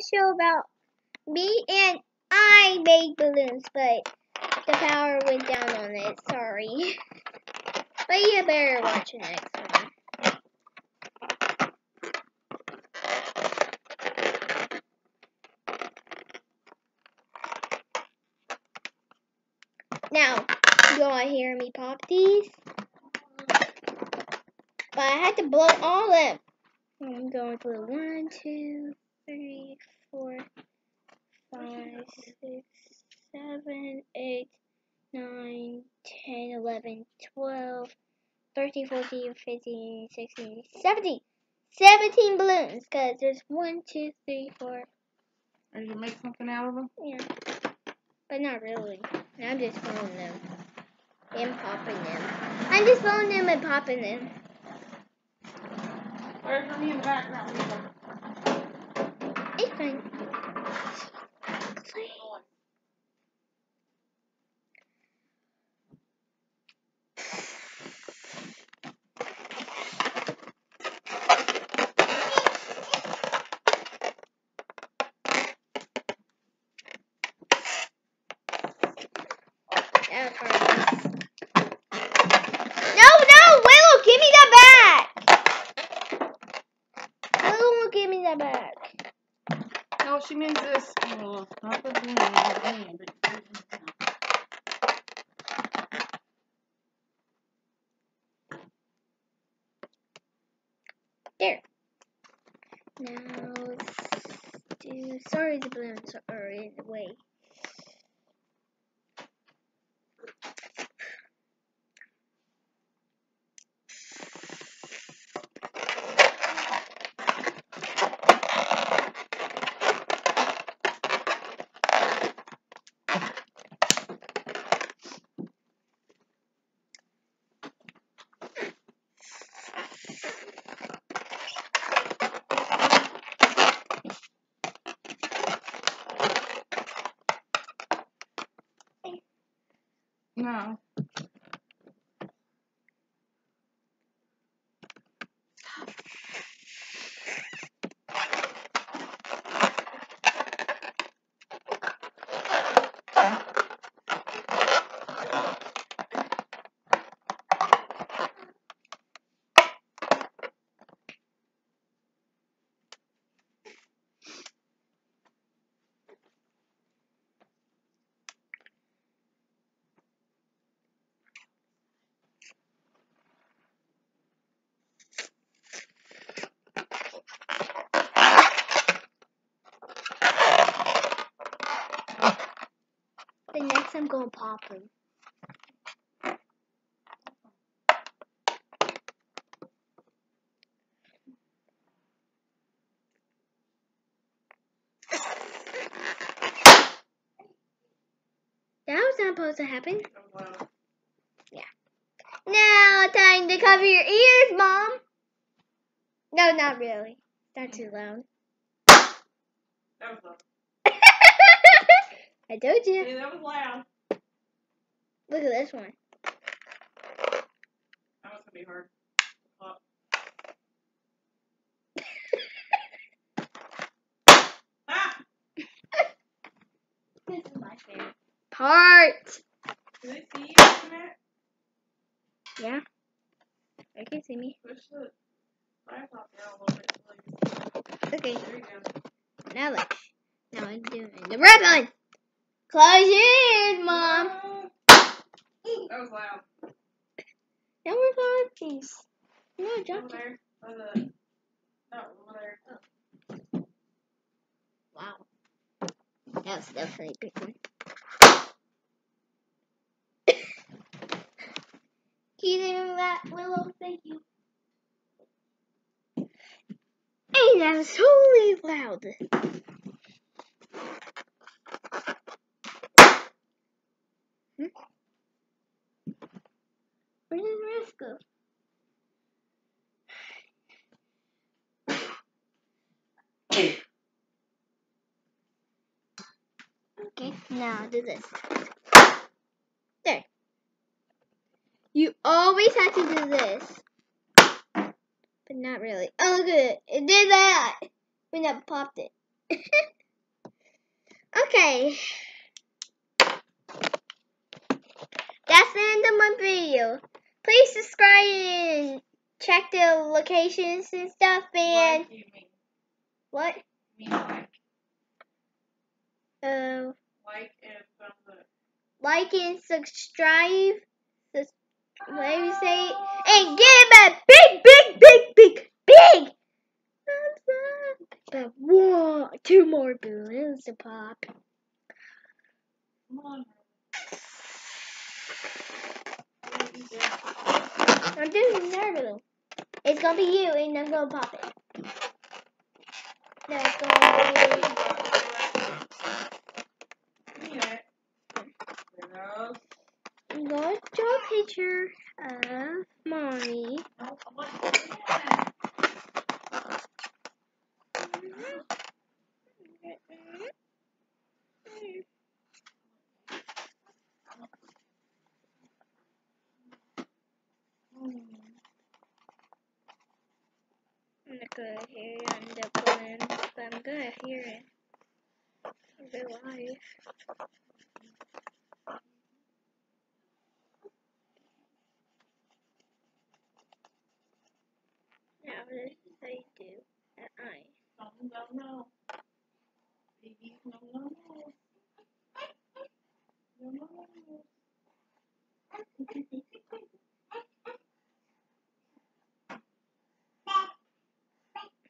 show about me and I made balloons, but the power went down on it. Sorry. But you better watch the next one. Now, to hear me pop these? But I had to blow all of them. I'm going to one, two, three, four, five, six, seven, eight, nine, ten, eleven, twelve, thirteen, fourteen, fifteen, sixteen, seventeen. 17 balloons, because there's one, two, three, four, Are you make something out of them? yeah. But not really. I'm just blowing them and popping them. I'm just blowing them and popping them. Where's me in the background? It's fine. That was hard. No, no, Willow, give me that back. Willow, give me that back. No, she means this. Oh, not the balloon, the balloon, but There. Now do. Sorry, the balloons are in the way. No. Next I'm gonna pop them. That was not supposed to happen. Yeah. Now, time to cover your ears, Mom. No, not really. Not too loud. That was loud. I told you. See, that was loud. Look at this one. That was gonna be hard. Oh. Ah! This is my favorite part. Do they see you in that? Yeah. They can see me. Push the laptop down a little bit. so Okay. There you go. Now look. Now I'm doing the red one. Close your ears, Mom. That was loud. Now we're on these. No, jump. there. By the. No, over there. Wow. That's definitely a big one. You do that, Willow? Thank you. And that was totally loud. Hmm? Where did the rest go? Okay, now do this. There. You always have to do this. But not really. Oh, look at it. It did that. We never popped it. okay. That's the end of my video. Please subscribe and check the locations and stuff and Like you mean. what? Like. Uh, Like and from the. like and subscribe. Sus- what do you say? And give a big, big, big, big, big thumbs up. But whoa, two more balloons to pop. Come on. I'm doing another. It's gonna be you, and I'm gonna pop it. Gonna Yeah. Girls. be. I'm gonna draw a picture of mommy. I'm it on the balloon, but I'm hear it in real life. Now this is how you do an eye. No, no, no. Baby, no, no, no. No, no, no.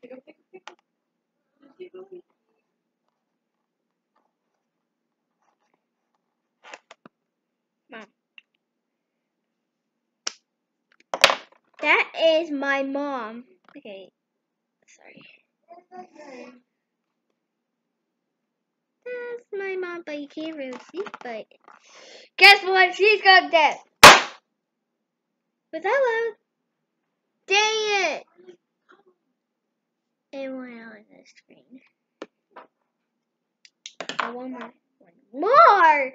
Pick up. That is my mom. Okay, sorry. That's my mom, but you can't really see. But guess what? She's got dead. Was that loud? Dang it! It went on the screen. Oh, I want more. One more!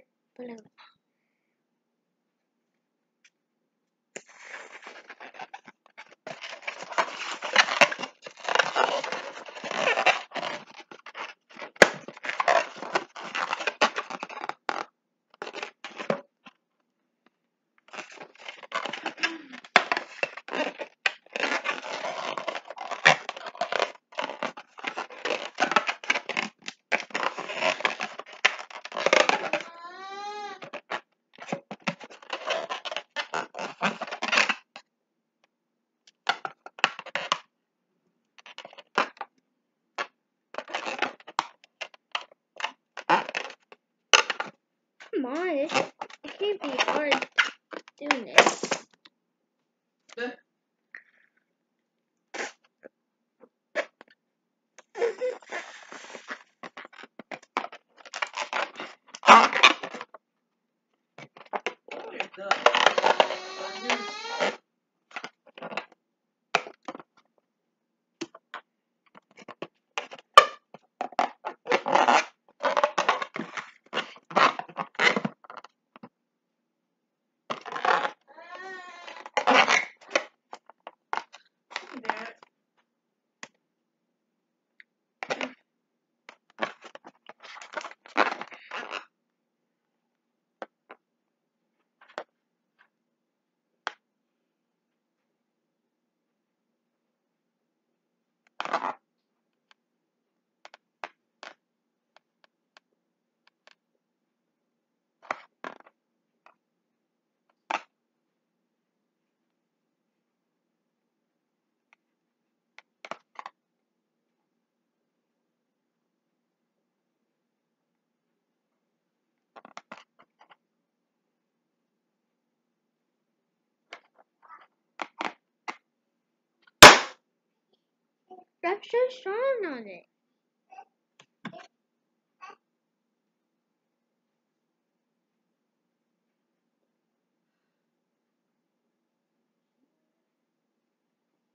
Rub so strong on it.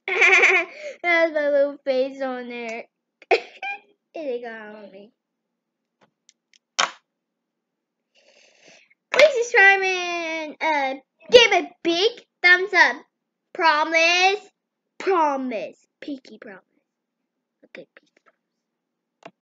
That's my little face on there. it got on me. Please subscribe and uh, give a big thumbs up. Promise. Promise. Pinky promise. Okay, peace.